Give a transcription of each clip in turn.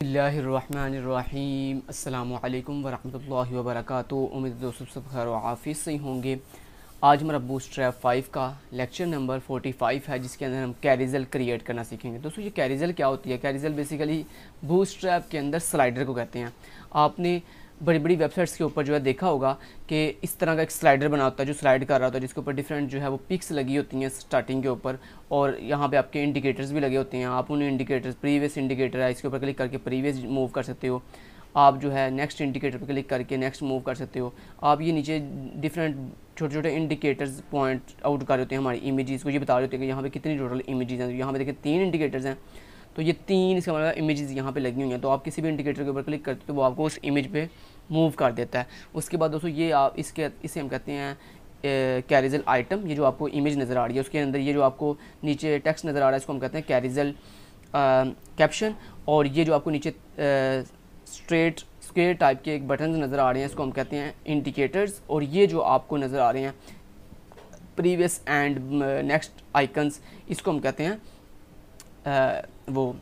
बसमीम अल्लाम वरहमल वबरक उम्मीद दोस्तों सब खैर हाफिज़ से ही होंगे। आज हमारा बूस्ट ट्रैप फाइव का लेक्चर नंबर फोर्टी फाइव है, जिसके अंदर हम कैरिजल क्रिएट करना सीखेंगे। दोस्तों, ये कैरिजल क्या होती है? कैरिजल बेसिकली बूस्ट ट्रैप के अंदर स्लाइडर को कहते हैं। आपने बड़ी बड़ी वेबसाइट्स के ऊपर जो है देखा होगा कि इस तरह का एक स्लाइडर बना होता है, जो स्लाइड कर रहा होता है, जिसके ऊपर डिफरेंट जो है वो पिक्स लगी होती हैं स्टार्टिंग के ऊपर और यहाँ पे आपके इंडिकेटर्स भी लगे होते हैं। आप उन इंडिकेटर्स प्रीवियस इंडिकेटर है, इसके ऊपर क्लिक करके प्रीवियस मूव कर सकते हो। आप जो है नेक्स्ट इंडिकेटर पर क्लिक करके नेक्स्ट मूव कर सकते हो। आप ये नीचे डिफरेंट छोटे छोटे इंडिकेटर्स पॉइंट आउट कर रहे होते हैं हमारी इमेजेस को। ये बता रहे होते हैं कि यहाँ पे कितनी टोटल इमेजेस हैं। यहाँ पे देखिए तीन इंडिकेटर्स हैं। तो ये तीन इसका मतलब इमेजेस यहाँ पे लगी हुई हैं। तो आप किसी भी इंडिकेटर के ऊपर क्लिक करते हो तो वो आपको उस इमेज पे मूव कर देता है। उसके बाद दोस्तों ये आप इसके, इसे हम कहते हैं कैरिजल आइटम ये जो आपको इमेज नज़र आ रही है, उसके अंदर ये जो आपको नीचे टेक्स्ट नज़र आ रहा है, इसको हम कहते हैं कैरिजल कैप्शन और ये जो आपको नीचे स्ट्रेट स्क्वेयर टाइप के एक बटन नज़र आ रहे हैं, इसको हम कहते हैं इंडिकेटर्स और ये जो आपको नज़र आ रहे हैं प्रीवियस एंड नेक्स्ट आइकन्स इसको हम कहते हैं वो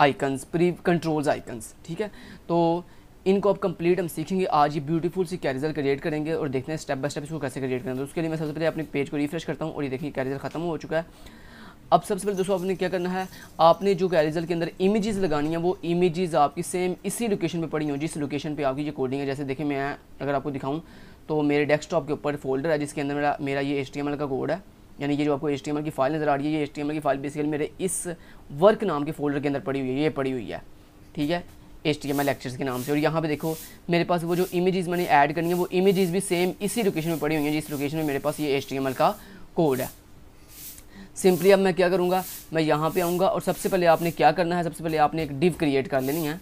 आइकन्स प्री कंट्रोल्स आइकन्स ठीक है? तो इनको अब कंप्लीट हम सीखेंगे। आज ये ब्यूटीफुल सी कैरिजल क्रिएट करेंगे और देखते हैं स्टेप बाय स्टेप इसको कैसे क्रिएट करेंगे। तो उसके लिए मैं सबसे पहले अपने पेज को रिफ्रेश करता हूँ और ये देखिए कैरिजल खत्म हो चुका है। अब सबसे पहले दोस्तों आपने क्या करना है? आपने जो कैरिजल के अंदर इमेजेस लगानी है, वो इमेजेस आपकी सेम इसी लोकेशन पे पड़ी हो, जिस लोकेशन पे आपकी ये कोडिंग है। जैसे देखिए मैं अगर आपको दिखाऊँ तो मेरे डेस्कटॉप के ऊपर फोल्डर है, जिसके अंदर मेरा मेरा ये HTML का कोड है। यानी ये जो आपको HTML की फ़ाइल नज़र आ रही है, ये HTML की फ़ाइल बेसिकली मेरे इस वर्क नाम के फोल्डर के अंदर पड़ी हुई है, ये पड़ी हुई है, ठीक है? एच टी एम लेक्चर्स के नाम से। और यहाँ पे देखो, मेरे पास वो जो इमेजेस मैंने ऐड करनी है, वो इमेजेस भी सेम इसी लोकेशन में पड़ी हुई हैं, जिस लोकेशन में मेरे पास ये HTML का कोड है। सिंपली अब मैं क्या करूँगा? मैं यहाँ पे आऊँगा और सबसे पहले आपने क्या करना है, सबसे पहले आपने एक डिव क्रिएट कर लेनी है।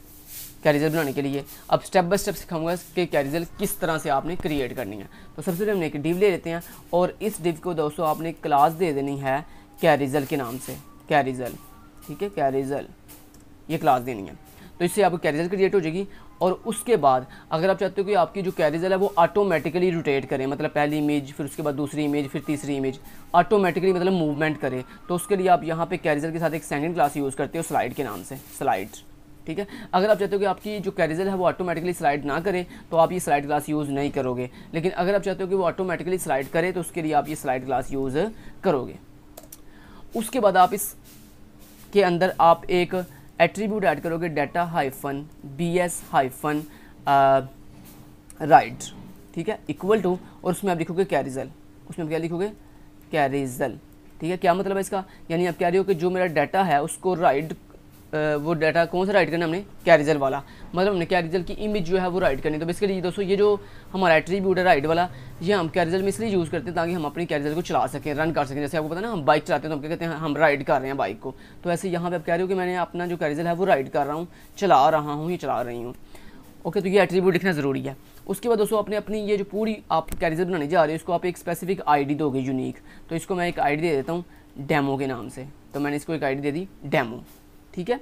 कैरिजल बनाने के लिए। अब स्टेप बाय स्टेप सिखाऊँगा कि कैरिजल किस तरह से आपने क्रिएट करनी है। तो सबसे पहले हमने एक डिव ले लेते हैं और इस डिव को दोस्तों आपने क्लास दे देनी है कैरिजल के नाम से। कैरिजल ठीक है कैरिजल ये क्लास देनी है। तो इससे आपको कैरिजल क्रिएट हो जाएगी और उसके बाद अगर आप चाहते हो कि आपकी जो कैरिजल है वो ऑटोमेटिकली रोटेट करे मतलब पहली इमेज फिर उसके बाद दूसरी इमेज फिर तीसरी इमेज ऑटोमेटिकली मतलब मूवमेंट करे तो उसके लिए आप यहाँ पे कैरिजल के साथ एक सेकंड क्लास यूज़ करते हो स्लाइड के नाम से। स्लाइड ठीक है? अगर आप चाहते हो कि आपकी जो कैरिजल है वो ऑटोमेटिकली स्लाइड ना करे तो आप ये स्लाइड ग्लास यूज़ नहीं करोगे। लेकिन अगर आप चाहते हो कि वो ऑटोमेटिकली स्लाइड करे तो उसके लिए आप ये स्लाइड ग्लास यूज़ करोगे। उसके बाद आप इस के अंदर आप एक एट्रीब्यूट ऐड करोगे data hyphen B S hyphen right ठीक है? इक्वल टू और उसमें आप लिखोगे कैरिजल उसमें आप क्या लिखोगे? कैरिजल ठीक है? क्या मतलब है इसका? यानी आप कह रहे हो कि जो मेरा डाटा है, उसको राइट वो डाटा कौन सा राइट करना हमने? कैरिजल वाला। मतलब हमने कैरिजल की इमेज जो है वो राइट करनी तो बेसिकली दोस्तों, ये जो हमारा एट्रीब्यूट है राइट वाला, ये हम कैरिजल में इसलिए यूज़ करते हैं ताकि हम अपनी कैरिजल को चला सकें रन कर सकें। जैसे आपको पता ना, हम बाइक चलाते हैं तो हम क्या कहते हैं, हम राइड कर रहे हैं बाइक को। तो ऐसे यहाँ पर आप कह रहे हो कि मैंने अपना जो कैरिजल है वो राइड कर रहा हूँ, चला रहा हूँ, ये चला रही हूँ। ओके तो ये एट्रीब्यूट लिखना ज़रूरी है। उसके बाद दोस्तों अपने अपनी ये जो पूरी आप कैरिजल बनाने जा रहे हो, इसको आप एक स्पेसिफिक आईडी दोगे यूनिक तो इसको मैं एक आईडी दे देता हूँ डेमो के नाम से। तो मैंने इसको एक आईडी दे दी डेमो ठीक है?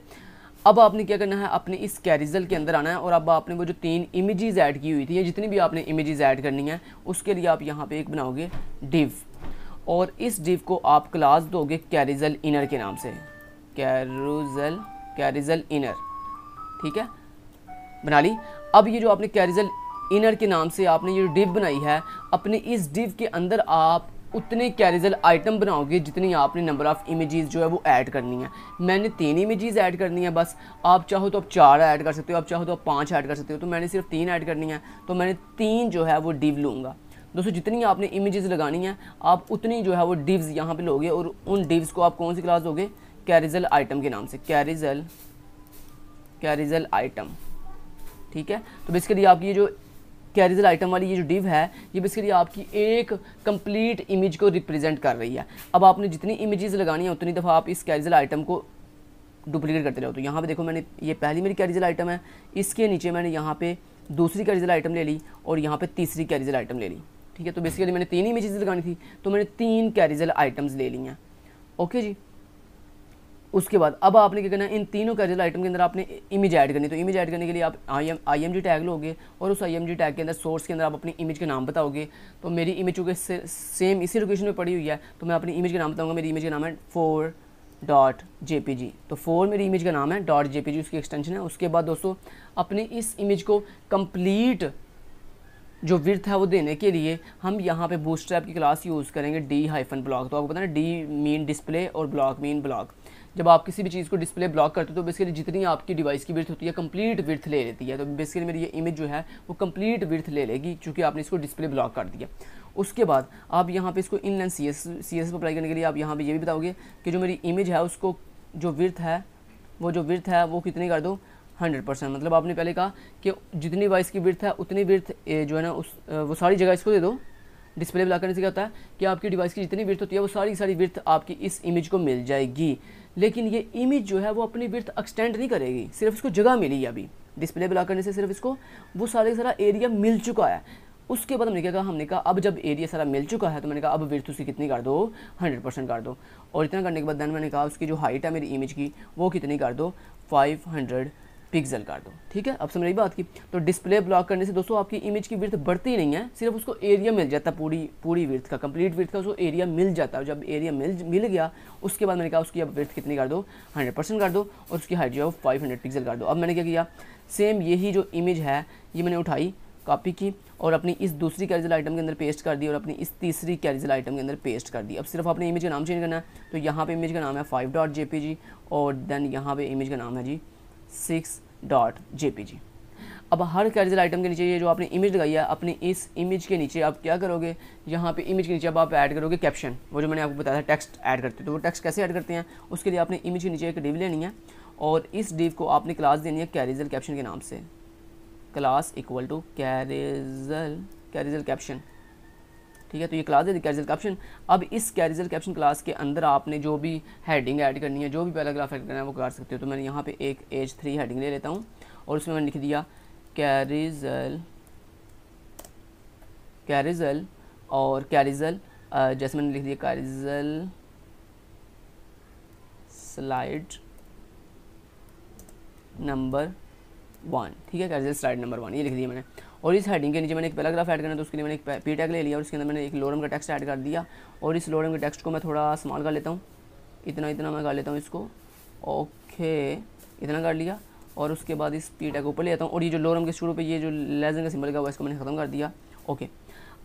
अब आपने क्या करना है? अपने इस कैरिजल के अंदर आना है और अब आपने वो जो तीन इमेजेस ऐड की हुई थी, या जितनी भी आपने इमेजेस ऐड करनी है, उसके लिए आप यहाँ पे एक बनाओगे डिव और इस डिव को आप क्लास दोगे कैरिजल इनर के नाम से। कैरुजल कैरिजल इनर ठीक है? बना ली? अब ये जो आपने कैरिजल इनर के नाम से आपने ये डिव बनाई है, अपने इस डिव के अंदर आप उतने कैरिजल आइटम बनाओगे जितनी आपने नंबर ऑफ़ इमेजेस जो है वो ऐड करनी है। मैंने तीन इमेजेस ऐड करनी है बस। आप चाहो तो आप चार ऐड कर सकते हो, आप चाहो तो आप पाँच ऐड कर सकते हो तो मैंने सिर्फ़ तीन ऐड करनी है। तो मैंने तीन जो है वो डिव लूँगा। दोस्तों, जितनी आपने इमेजेस लगानी है, आप उतनी जो है वो डिव्स यहाँ पे लोगे और उन डिव्स को आप कौन सी क्लास दोगे? कैरिजल आइटम के नाम से। कैरिजल कैरिजल आइटम ठीक है? तो बेसिकली आपकी ये जो कैरिजल आइटम वाली ये जो डिव है, ये बेसिकली आपकी एक कंप्लीट इमेज को रिप्रेजेंट कर रही है। अब आपने जितनी इमेजेस लगानी है, उतनी दफ़ा आप इस कैरिजल आइटम को डुप्लीकेट करते रहो। तो यहाँ पे देखो मैंने, ये पहली मेरी कैरिजल आइटम है, इसके नीचे मैंने यहाँ पे दूसरी कैरिजल आइटम ले ली और यहाँ पे तीसरी कैरिजल आइटम ले ली। ठीक है तो बेसिकली मैंने तीन इमेजेस लगानी थी तो मैंने तीन कैरिजल आइटम्स ले ली हैं। ओके जी? उसके बाद अब आपने क्या करना है इन तीनों कैजुअल आइटम के अंदर आपने इमेज ऐड करनी तो इमेज ऐड करने के लिए आप I M I M G tag लोगे और उस आई एम जी टैग के अंदर सोर्स के अंदर आप अपनी इमेज का नाम बताओगे। तो मेरी इमेज चूँकि से, सेम इसी लोकेशन में पड़ी हुई है तो मैं अपनी इमेज का नाम बताऊँगा। मेरी इमेज का नाम है four dot J P G तो फोर मेरी इमेज का नाम है डॉट जे पी जी उसकी एक्सटेंशन है। उसके बाद दोस्तों अपने इस इमेज को कंप्लीट जो विर्थ है वो देने के लिए हम यहाँ पे बूस्ट्रैप की क्लास यूज़ करेंगे डी हाइफन ब्लॉक तो आपको पता है डी मीन डिस्प्ले और ब्लॉक मीन ब्लॉक जब आप किसी भी चीज़ को डिस्प्ले ब्लॉक करते हो तो बेसिकली जितनी आपकी डिवाइस की विर्थ होती है कंप्लीट विर्थ ले लेती है। तो बेसिकली मेरी ये इमेज जो है, वो कंप्लीट विर्थ ले लेगी क्योंकि आपने इसको डिस्प्ले ब्लॉक कर दिया। उसके बाद आप यहाँ पे इसको inline C S C S apply करने के लिए आप यहाँ पे ये भी बताओगे कि जो मेरी इमेज है, उसको जो विर्थ है, वो जो विर्थ है, वो कितनी कर दो? हंड्रेड परसेंट मतलब आपने पहले कहा कि जितनी वाइस की विर्थ है, उतनी विर्थ जो है ना, उस वो सारी जगह इसको दे दो। डिस्प्ले ब्लॉक करने से क्या होता है कि आपकी डिवाइस की जितनी विर्थ होती है, वो सारी सारी विर्थ आपकी इस इमेज को मिल जाएगी। लेकिन ये इमेज जो है, वो अपनी विर्थ एक्सटेंड नहीं करेगी। सिर्फ़ इसको जगह मिली है अभी। डिस्प्ले ब्लॉक करने से सिर्फ़ इसको वो सारे सारा एरिया मिल चुका है। उसके बाद हमने क्या कहा? हमने कहा, अब जब एरिया सारा मिल चुका है तो मैंने कहा, अब विर्थ उसकी कितनी कर दो? हंड्रेड परसेंट कर दो। और इतना करने के बाद देन मैंने कहा, उसकी जो हाइट है मेरी इमेज की, वो कितनी कर दो? फाइव हंड्रेड पिक्सल कर दो ठीक है? अब समझ रही बात की तो डिस्प्ले ब्लॉक करने से दोस्तों आपकी इमेज की विर्थ बढ़ती नहीं है, सिर्फ़ उसको एरिया मिल जाता पूरी पूरी विर्थ का कंप्लीट विर्थ का उसको एरिया मिल जाता है। जब एरिया मिल मिल गया, उसके बाद मैंने कहा उसकी अब विर्थ कितनी कर दो? हंड्रेड परसेंट कर दो, और उसकी हाइट जो है फाइव हंड्रेड पिक्सल कर दो। अब मैंने क्या किया? सेम यही जो इमेज है, ये मैंने उठाई कॉपी की, और अपनी इस दूसरी कैरिजल आइटम के अंदर पेस्ट कर दी, और अपनी इस तीसरी कैरिजल आइटम के अंदर पेस्ट कर दी। अब सिर्फ़ अपने इमेज का नाम चेंज करना है तो यहाँ पे इमेज का नाम है फाइव डॉट जे और देन यहाँ पे इमेज का नाम है जी सिक्स डॉट जे अब हर कैरिजल आइटम के नीचे ये जो आपने इमेज लगाई है, अपनी इस इमेज के नीचे आप क्या करोगे? यहाँ पे इमेज के नीचे अब आप ऐड करोगे कैप्शन वो जो मैंने आपको बताया था टेक्स्ट ऐड करते हैं। तो वो टेक्स्ट कैसे ऐड करते हैं? उसके लिए आपने इमेज के नीचे एक डिव लेनी है और इस डिव को आपने क्लास देनी है कैरिजल कैप्शन के नाम से। Class equal to carousel carousel caption ठीक है तो ये क्लास है कैरिजल कैप्शन अब इस कैरिजल कैप्शन क्लास के अंदर आपने जो भी हेडिंग ऐड करनी है, जो भी पैराग्राफ ऐड करना है, वो कर सकते हो. तो मैंने यहाँ पे एक एज थ्री हेडिंग ले लेता हूँ और उसमें मैंने लिख दिया कैरिजल कैरिजल और कैरिजल जैसे मैंने लिख दिया कैरिजल स्लाइड नंबर वन ठीक है कैरिजल स्लाइड नंबर वन ये लिख दिया मैंने. और इस हेडिंग के नीचे मैंने एक पैराग्राफ ऐड करना तो उसके लिए मैंने एक पी टैग ले लिया और उसके अंदर मैंने एक लोरम का टेक्स्ट ऐड कर दिया। और इस लोरम के टेक्स्ट को मैं थोड़ा स्मॉल कर लेता हूँ। इतना इतना मैं कर लेता हूँ इसको। ओके इतना कर लिया। और उसके बाद इस पी टैग ऊपर ले आता हूँ। और ये जो लोरम के शुरू पे ये जो लेजन का सिंबल का हुआ इसको मैंने ख़त्म कर दिया। ओके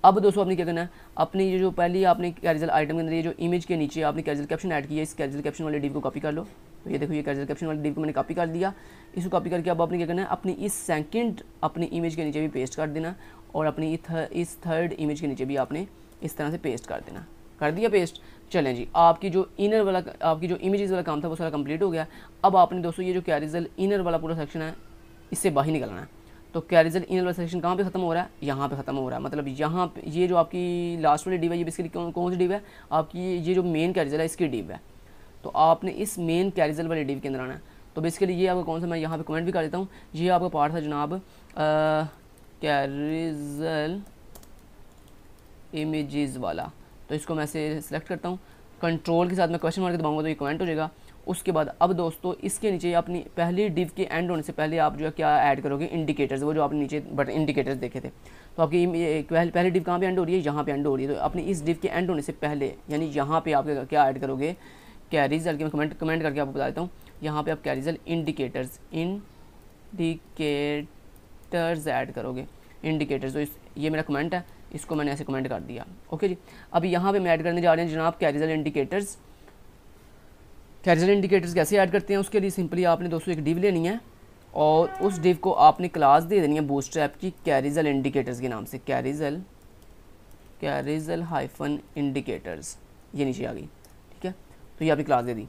अब दोस्तों आपने क्या करना है? अपनी ये जो पहली आपने कैरिजल आइटम के अंदर ये जो इमेज के नीचे आपने कैरिजल कैप्शन ऐड किया इस कैरिजल कैप्शन वाले डिव को कॉपी कर लो। तो ये देखो, ये कैरिजल कैप्शन वाली डिव को मैंने कॉपी कर दिया। इसको कॉपी करके अब आपने क्या करना है? अपनी इस सेकंड अपनी इमेज के नीचे भी पेस्ट कर देना और अपनी इस थर्ड इमेज के नीचे भी आपने इस तरह से पेस्ट कर देना। कर दिया पेस्ट चलें जी, आपकी जो इनर वाला, आपकी जो इमेजेस वाला काम था वो सारा कंप्लीट हो गया। अब आपने दोस्तों ये जो कैरिजल इनर वाला पूरा सेक्शन है, इससे बाहर निकलना है। तो कैरिजल इनर वाला सेक्शन कहाँ पे ख़त्म हो रहा है? यहाँ पे ख़त्म हो रहा है। मतलब यहाँ पे, ये जो आपकी लास्ट वाली डिव है, ये बेसिकली कौन कौन सी डिव है? आपकी ये जो मेन कैरिजल है, इसकी डिव है। तो आपने इस मेन कैरिजल वाली डिव के अंदर आना है। तो बेसिकली ये आपका कौन सा, मैं यहाँ पे कमेंट भी कर देता हूँ। ये आपका पार्ट था जनाब कैरिजल इमेजेस वाला। तो इसको मैं से सिलेक्ट करता हूँ। कंट्रोल के साथ मैं क्वेश्चन मार्क दबाऊँगा तो ये कमेंट हो जाएगा। उसके बाद अब दोस्तों, इसके नीचे अपनी पहली डिव के एंड होने से पहले आप जो है क्या ऐड करोगे? इंडिकेटर्स वो जो आपने नीचे बट इंडिकेटर्स देखे थे। तो आपकी पहली डिव कहाँ पे एंड हो रही है? यहाँ पे एंड हो रही है। तो अपनी इस डिव के एंड होने से पहले, यानी यहाँ पे आप क्या ऐड करोगे? क्या रिज़ल्ट मैं कमेंट कमेंट करके आपको बता देता हूँ। यहाँ पे आप क्या रिज़ल्ट इंडिकेटर्स इंडिकेटर्स ऐड करोगे। इंडिकेटर्स तो इस, ये मेरा कमेंट है, इसको मैंने ऐसे कमेंट कर दिया। ओके जी? अब यहाँ पे मैं ऐड करने जा रहे हैं जनाब कैरिजल इंडिकेटर्स कैरिजल इंडिकेटर्स कैसे ऐड करते हैं उसके लिए? सिंपली आपने दोस्तों एक डिव लेनी है और उस डिव को आपने क्लास दे देनी है बूस्ट ऐप की कैरिजल इंडिकेटर्स के नाम से। कैरिजल कैरिजल हाइफन इंडिकेटर्स ये नीचे आ गई। तो ये आपने क्लास दे दी।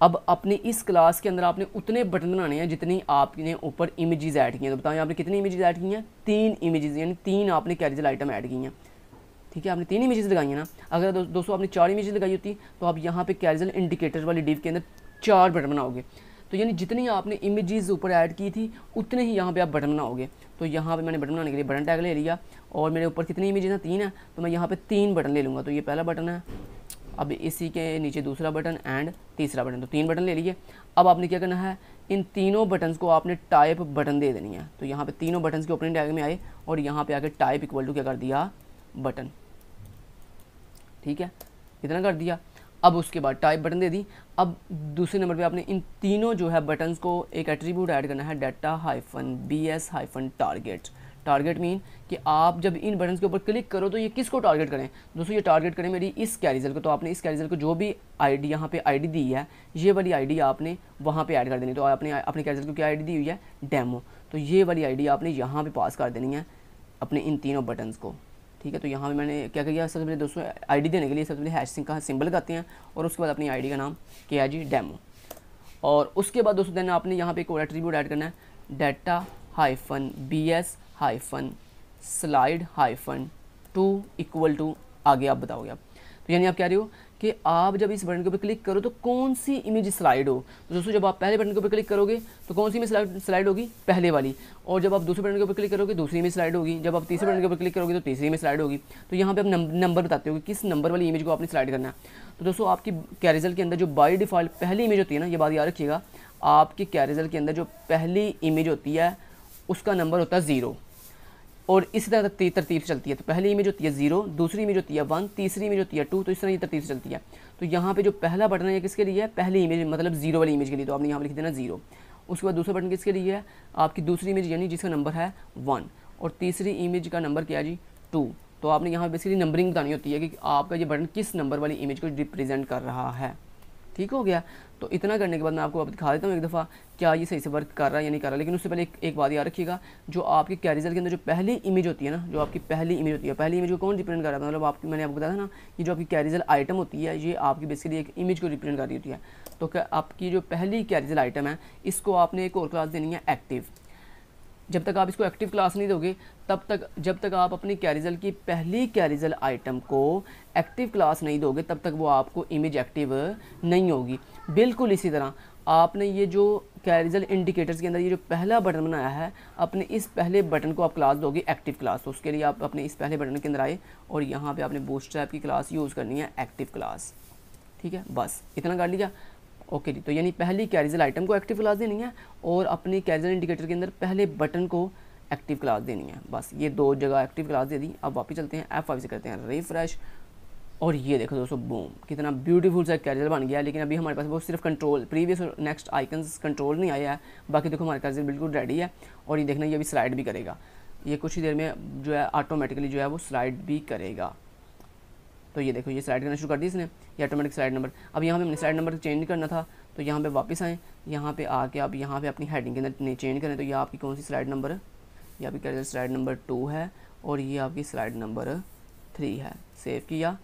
अब अपने इस क्लास के अंदर आपने उतने बटन बनाने हैं जितनी आपने ऊपर इमेजेस ऐड की हैं। तो बताएँ आपने कितनी इमेजेस ऐड की हैं? तीन इमेजेस यानी तीन आपने कैरिजल आइटम ऐड की हैं। ठीक है आपने तीन इमेजेस लगाई हैं ना? अगर दो, दोस्तों आपने चार इमेजेस लगाई होती तो आप यहाँ पे कैरिजल इंडिकेटर वाली डिव के अंदर चार बटन बनाओगे। तो यानी जितनी आपने इमेजेस ऊपर ऐड की थी उतने ही यहाँ पे आप बटन बनाओगे। तो यहाँ पे मैंने बटन बनाने के लिए बटन टैग ले लिया और मेरे ऊपर कितनी इमेजेस हैं? तीन है। तो मैं यहाँ पे तीन बटन ले लूँगा। तो ये पहला बटन है। अब इसी के नीचे दूसरा बटन एंड तीसरा बटन तो तीन बटन ले लिए। अब आपने क्या करना है? इन तीनों बटन्स को आपने टाइप बटन दे देनी है। तो यहाँ पे तीनों बटन्स के ओपनिंग टैग में आए और यहाँ पे आके टाइप इक्वल टू क्या कर दिया? बटन ठीक है? इतना कर दिया। अब उसके बाद टाइप बटन दे दी। अब दूसरे नंबर पे आपने इन तीनों जो है बटन्स को एक एट्रीब्यूट ऐड करना है data hyphen B S hyphen target target mean कि आप जब इन बटन के ऊपर क्लिक करो तो ये किसको टारगेट करें? दोस्तों, ये टारगेट करें मेरी इस कैरिजल को। तो आपने इस कैरिजल को जो भी आईडी यहाँ पे आईडी दी है, ये वाली आईडी आपने वहाँ पे ऐड कर देनी तो आपने, अपने कैरिजल को क्या आईडी दी हुई है? डेमो तो ये वाली आईडी आपने यहाँ पे पास कर देनी है अपने इन तीनों बटन्स को। ठीक है तो यहाँ पे मैंने क्या किया? सबसे पहले दोस्तों आईडी देने के लिए सबसे पहले हैश सिंह का सिंबल लगाते हैं और उसके बाद अपनी आईडी का नाम किया जी डेमो और उसके बाद दोस्तों देना आपने यहाँ पे एक और एट्रीब्यूट ऐड करना है data hyphen B S hyphen slide hyphen to equal to आगे आप बताओगे आप। तो यानी आप कह रहे हो कि आप जब इस बटन के ऊपर क्लिक करो तो कौन सी इमेज स्लाइड हो? तो दोस्तों, जब आप पहले बटन के ऊपर क्लिक करोगे तो कौन सी इमेज स्लाइड स्लाइड होगी? पहले वाली। और जब आप दूसरे बटन के ऊपर क्लिक करोगे, दूसरी इमेज स्लाइड होगी। जब आप तीसरे बटन के ऊपर क्लिक करोगे तो तीसरी इमेज स्लाइड होगी। तो यहाँ पे आप नंबर बताते हो कि किस नंबर वाली इमेज को आपने स्लाइड करना है। तो दोस्तों, आपकी कैरिजल के अंदर जो बाई डिफ़ॉल्ट पहली इमेज होती है ना, ये बात याद रखिएगा, आपके कैरिजल के अंदर जो पहली इमेज होती है, उसका नंबर होता है ज़ीरो। और इसी तरह तरतीब से चलती है। तो पहली इमेज होती है ज़ीरो, दूसरी इमेज होती है वन, तीसरी इमेज होती है टू तो इस तरह ये तरतीब से चलती है। तो यहाँ पे जो पहला बटन है ये किसके लिए है? पहली इमेज मतलब ज़ीरो वाली इमेज के लिए। तो आपने यहाँ पर लिख देना ज़ीरो। उसके बाद दूसरा बटन किसके लिए है? आपकी दूसरी इमेज यानी जिसका नंबर है वन और तीसरी इमेज का नंबर क्या है जी? टू तो आपने यहाँ बेसिकली नंबरिंग बतानी होती है कि आपका ये बटन किस नंबर वाली इमेज को रिप्रेजेंट कर रहा है। ठीक हो गया? तो इतना करने के बाद मैं आपको अब दिखा देता हूँ एक दफ़ा क्या ये सही से वर्क कर रहा है या नहीं कर रहा लेकिन उससे पहले एक, एक बात याद रखिएगा जो आपके कैरिजल के अंदर जो पहली इमेज होती है ना जो आपकी पहली इमेज होती है पहली इमेज को कौन रिप्रेजेंट कर रहा है? मतलब आपकी मैंने आपको बताया ना कि जो आपकी कैरिजल आइटम होती है ये आपकी बेसिकली एक इमेज को रिप्रेजेंट कर रही होती है। तो आपकी जो पहली कैरिजल आइटम है इसको आपने एक और क्लास देनी है एक्टिव जब तक आप इसको एक्टिव क्लास नहीं दोगे, तब तक, जब तक आप अपनी कैरिजल की पहली कैरिजल आइटम को एक्टिव क्लास नहीं दोगे, तब तक वो आपको इमेज एक्टिव नहीं होगी। बिल्कुल इसी तरह, आपने ये जो कैरिजल इंडिकेटर्स के अंदर ये जो पहला बटन बनाया है, अपने इस पहले बटन को आप क्लास दोगे एक्टिव क्लास तो उसके लिए आप अपने इस पहले बटन के अंदर आए और यहाँ पे आपने बूस्ट की क्लास यूज़ करनी है एक्टिव क्लास ठीक है? बस, इतना कर लिया। ओके जी तो यानी पहली कैरिजल आइटम को एक्टिव क्लास देनी है और अपनी कैरिजल इंडिकेटर के अंदर पहले बटन को एक्टिव क्लास देनी है। बस ये दो जगह एक्टिव क्लास दे दी। अब वापस चलते हैं एफ़ फाइव से करते हैं रिफ्रेश और ये देखो दोस्तों बूम कितना ब्यूटीफुल सा कैरिजल बन गया। लेकिन अभी हमारे पास वो सिर्फ़ कंट्रोल प्रीवियस और नेक्स्ट आइकन्स कंट्रोल नहीं आया है। बाकी देखो हमारे कैरियर बिल्कुल रेडी है और ये देखना ये अभी स्लाइड भी करेगा। ये कुछ ही देर में जो है ऑटोमेटिकली जो है वो स्लाइड भी करेगा। तो ये देखो, ये स्लाइड करना शुरू कर दी इसने, ये ऑटोमेटिक स्लाइड नंबर अब यहाँ पे हमने स्लाइड नंबर चेंज करना था तो यहाँ पे वापस आएँ, यहाँ पे आके आप यहाँ पे अपनी हेडिंग के अंदर चेंज करें तो ये आपकी कौन सी स्लाइड नंबर है? ये आपकी कैरियर स्लाइड नंबर टू है, और ये आपकी स्लाइड नंबर थ्री है। सेव किया,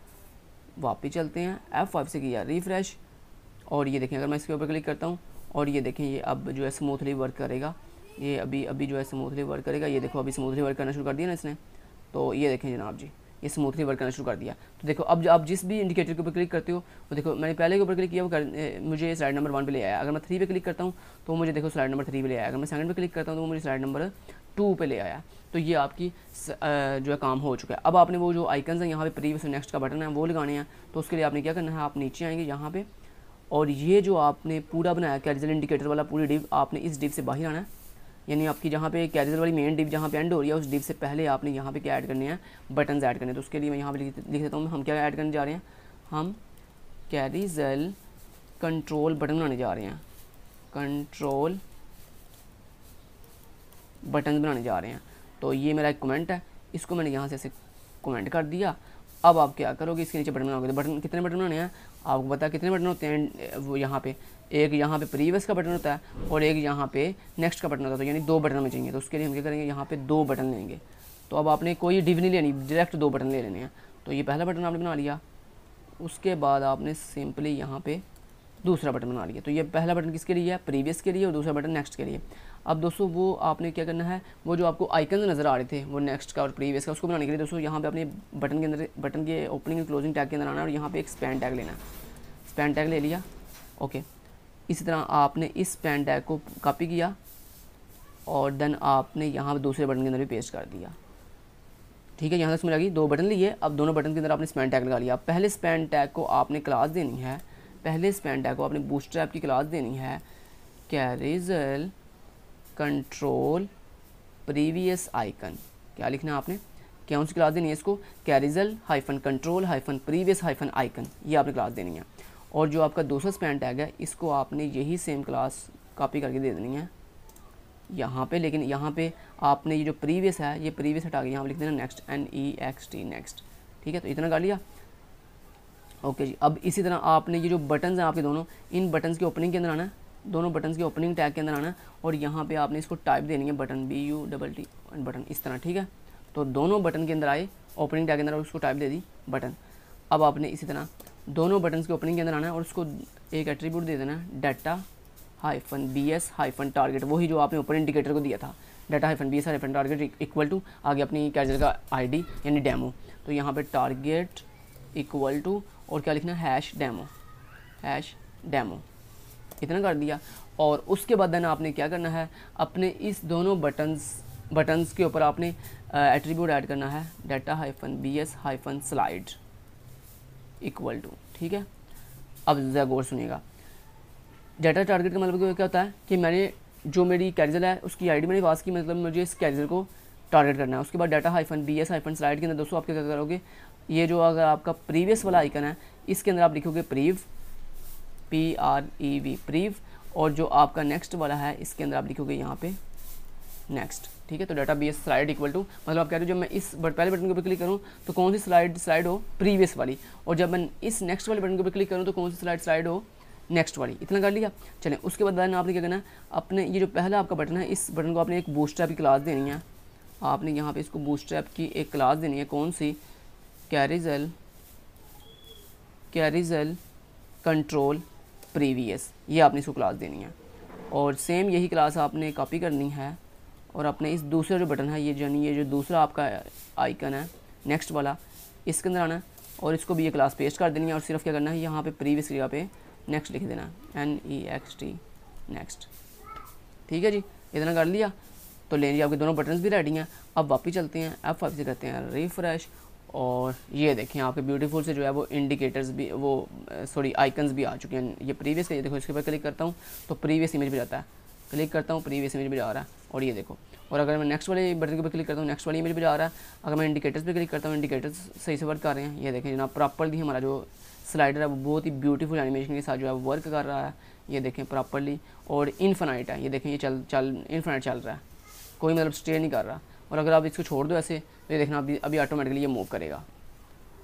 वापस चलते हैं एफ़ फाइव से किया रिफ्रेश और ये देखें, अगर मैं इसके ऊपर क्लिक करता हूँ, और ये देखें, ये अब जो है स्मूथली वर्क करेगा। ये अभी अभी जो है स्मूथली वर्क करेगा, ये देखो, अभी स्मूथली वर्क करना शुरू कर दिया ना इसने। तो ये देखें जनाब जी ये स्मूथली वर्क करना शुरू कर दिया। तो देखो अब आप जिस भी इंडिकेटर के ऊपर क्लिक करते हो तो देखो मैंने पहले के ऊपर क्लिक किया वो कर, मुझे स्लाइड नंबर वन पे ले आया। अगर मैं थ्री पे क्लिक करता हूँ तो मुझे देखो स्लाइड नंबर थ्री पे ले आया। अगर मैं सेकंड पे क्लिक करता हूँ तो मुझे स्लाइड नंबर टू पे ले आया। तो ये आपकी जो है काम हो चुका है। अब आपने वो जो आइकन्स हैं यहाँ पे प्रीवियस नेक्स्ट का बटन है वो लगाने हैं। तो उसके लिए आपने क्या करना है आप नीचे आएँगे यहाँ पे। और ये जो आपने पूरा बनाया कैरिजल इंडिकेटर वाला पूरी डिव आपने इस डिव से बाहर आना है। यानी आपकी जहाँ पे कैरिजल वाली मेन डिप जहाँ पे एंड हो रही है, उस डिप से पहले आपने यहाँ पे क्या ऐड करने हैं? बटन ऐड करने हैं। तो उसके लिए मैं यहाँ पे लिख देता हूँ, हम क्या ऐड करने जा रहे हैं? हम कैरिजल कंट्रोल बटन बनाने जा रहे हैं। कंट्रोल बटन बनाने जा रहे हैं। तो ये मेरा एक कमेंट है। इसको मैंने यहाँ से ऐसे कमेंट कर दिया। अब आप क्या करोगे? इसके नीचे बटन बनाओगे। तो बटन कितने बटन बनाने हैं? आपको पता कितने बटन होते हैं, वो यहाँ पे। एक यहाँ पे प्रीवियस का बटन होता है और एक यहाँ पे नेक्स्ट का बटन होता है। तो यानी दो बटन हमें चाहिए। तो उसके लिए हम क्या करेंगे, यहाँ पे दो बटन लेंगे। तो अब आपने कोई डिव नहीं लेनी डायरेक्ट दो बटन ले लेने हैं। तो ये पहला बटन आपने बना लिया। उसके बाद आपने सिंपली यहाँ पे दूसरा बटन बना लिया। तो ये पहला बटन किसके लिए है? प्रीवियस के लिए और दूसरा बटन नेक्स्ट के लिए। अब दोस्तों, वो आपने क्या करना है, वो जो आपको आइकन नज़र आ रहे थे, वो नेक्स्ट का और प्रीवियस का, उसको बनाने के लिए दोस्तों, यहाँ पे अपने बटन के अंदर, बटन के ओपनिंग एंड क्लोजिंग टैग के अंदर आना है और यहाँ पे एक स्पैन टैग लेना है। स्पैन टैग ले लिया। ओके इसी तरह आपने इस पेन टैग को कॉपी किया और देन आपने यहाँ दूसरे बटन के अंदर भी पेस्ट कर दिया। ठीक है, यहाँ तक समझ गई दो बटन लिए। अब दोनों बटन के अंदर आपने स्पैन टैग लगा लिया। पहले स्पैन टैग को आपने क्लास देनी है। पहले स्पैन टैग को आपने बूस्टर ऐप की क्लास देनी है। Carousel control previous icon. क्या लिखना है आपने? कौन सी क्लास देनी है इसको? Carousel hyphen control hyphen previous hyphen icon. ये आपने क्लास देनी है। और जो आपका दूसरा स्पैन टैग है, इसको आपने यही सेम क्लास कॉपी करके दे देनी है। यहाँ पे, लेकिन यहाँ पे आपने ये जो प्रीवियस है, ये प्रीवियस हटा के यहाँ पे लिख देना next N E X T next ठीक है तो इतना कर लिया। ओके जी, अब इसी तरह आपने ये जो बटन्स हैं आपके दोनों, इन बटन्स की ओपनिंग के अंदर आना है, दोनों बटन्स की ओपनिंग टैग के अंदर आना है, और यहाँ पे आपने इसको टाइप देनी है button B U double T button इस तरह, ठीक है? तो दोनों बटन के अंदर आए ओपनिंग टैग के अंदर उसको टाइप दे दी बटन अब आपने इसी तरह दोनों बटन्स के ओपनिंग के अंदर आना है और उसको एक एट्रीब्यूट दे देना है data hyphen B S hyphen target वही जो आपने ऊपर इंडिकेटर को दिया था data hyphen B S hyphen target equal to आगे अपनी कैजर का आईडी यानी डेमो तो यहाँ पे टारगेट इक्वल टू और क्या लिखना हैश डेमो हैश डेमो इतना कर दिया। और उसके बाद देन आपने क्या करना है? अपने इस दोनों बटन्स बटन्स के ऊपर आपने एट्रीब्यूट ऐड करना है data hyphen B S hyphen slide equal to, ठीक है? अब ज़रा गौर सुनिएगा। डाटा टारगेट का मतलब क्या होता है? कि मैंने जो मेरी कैरिजल है, उसकी आईडी मैंने पास की मतलब मुझे इस कैरिजल को टारगेट करना है। उसके बाद data hyphen B S hyphen slide के अंदर दोस्तों, आप क्या करोगे? ये जो अगर आपका प्रीवियस वाला आइकन है, इसके अंदर आप लिखोगे prev P R E V prev और जो आपका नेक्स्ट वाला है, इसके अंदर आप लिखोगे यहाँ पे नेक्स्ट ठीक है तो data B S slide equal to मतलब आप कह रहे हो जब मैं इस बट पहले बटन के ऊपर क्लिक करूँ तो कौन सी स्लाइड स्लाइड हो? प्रीवियस वाली। और जब मैं इस नेक्स्ट वाले बटन के ऊपर क्लिक करूँ तो कौन सी स्लाइड स्लाइड हो? नेक्स्ट वाली। इतना कर लिया? चलें, उसके बाद आपने क्या करना है? अपने, ये जो पहला आपका बटन है, इस बटन को आपने एक बूस्टर की क्लास देनी है। आपने यहाँ पे इसको बूस्टर की एक क्लास देनी है। कौन सी? कैरिजल कैरिजल कंट्रोल प्रीवियस ये आपने इसको क्लास देनी है। और सेम यही क्लास आपने कॉपी करनी है। और अपने इस दूसरे जो बटन है, ये जानी ये जो दूसरा आपका आइकन है नेक्स्ट वाला, इसके अंदर आना है और इसको भी ये क्लास पेस्ट कर देनी है और सिर्फ़ क्या करना है, यहाँ पे प्रीवियस जगह पे नेक्स्ट लिख देना N E X T next ठीक है जी? इतना कर लिया तो ले लीजिए आपके दोनों बटन भी रेडी हैं। अब वापस चलते हैं एफ़ फाइव से करते हैं रिफ्रेश और ये देखें, आपके ब्यूटीफुल से जो है वो इंडिकेटर्स भी, वो सॉरी आइकन्स भी आ चुके हैं। ये प्रीवियस का ये देखो, इसके ऊपर क्लिक करता हूँ तो प्रीवियस इमेज भी जाता है। क्लिक करता हूँ प्रीवियस इमेज भी जा रहा है और ये देखो और अगर मैं नेक्स्ट वाले बटन के ऊपर क्लिक करता हूँ नेक्स्ट वाली इमेज भी जा रहा है, अगर मैं इंडिकेटर्स पे क्लिक करता हूँ इंडिकेटर्स सही से वर्क कर रहे हैं, ये देखें जनाब प्रॉपरली हमारा जो स्लाइडर है, वो बहुत ही ब्यूटीफुल एनिमेशन के साथ जो है वर्क कर रहा है, ये देखें प्रॉपरली और इनफाइट है, ये देखें, ये चल चल इनफाइट चल रहा है, कोई मतलब स्टे नहीं कर रहा। और अगर आप इसको छोड़ दो ऐसे तो ये देखना अभी अभी ऑटोमेटिकली ये मूव करेगा।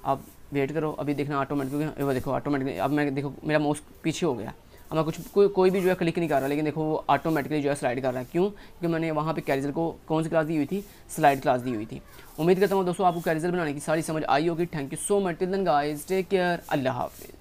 आप वेट करो, अभी देखना ऑटोमेटिक वो देखो ऑटोमेटिकली अब मैं देखो, मेरा माउस पीछे हो गया। मैं कुछ को, कोई भी जो है क्लिक नहीं कर रहा लेकिन देखो वो ऑटोमेटिकली जो है स्लाइड कर रहा है। क्यों? क्योंकि मैंने वहाँ पे कैरिजल को कौन सी क्लास दी हुई थी? स्लाइड क्लास दी हुई थी। उम्मीद करता हूँ दोस्तों आपको कैरिजल बनाने की सारी समझ आई होगी। Thank you so much till then guys take care अल्लाह हाफिज़।